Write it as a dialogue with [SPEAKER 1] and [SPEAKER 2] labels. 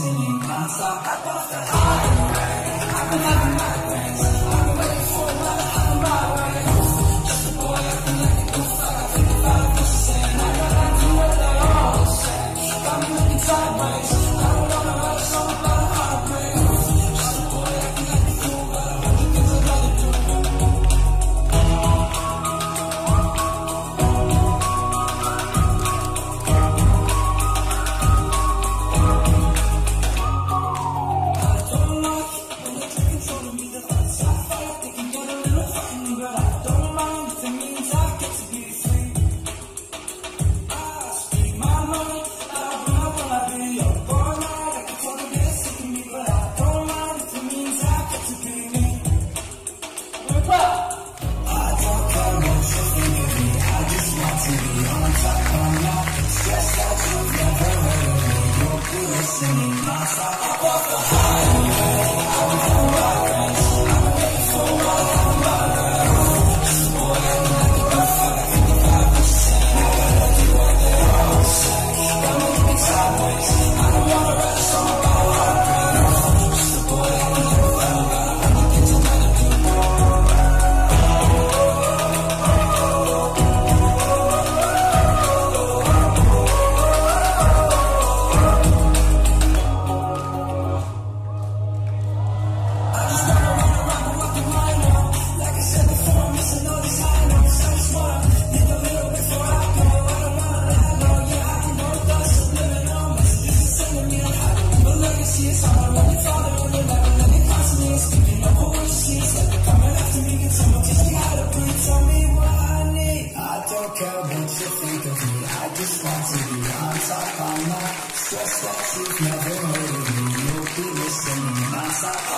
[SPEAKER 1] singing, can't stop. I walk the highway, I can never my ways. singing. I'm a care what you. think of me I just want to be on top of my stress that you've never heard of me You'll be listening on top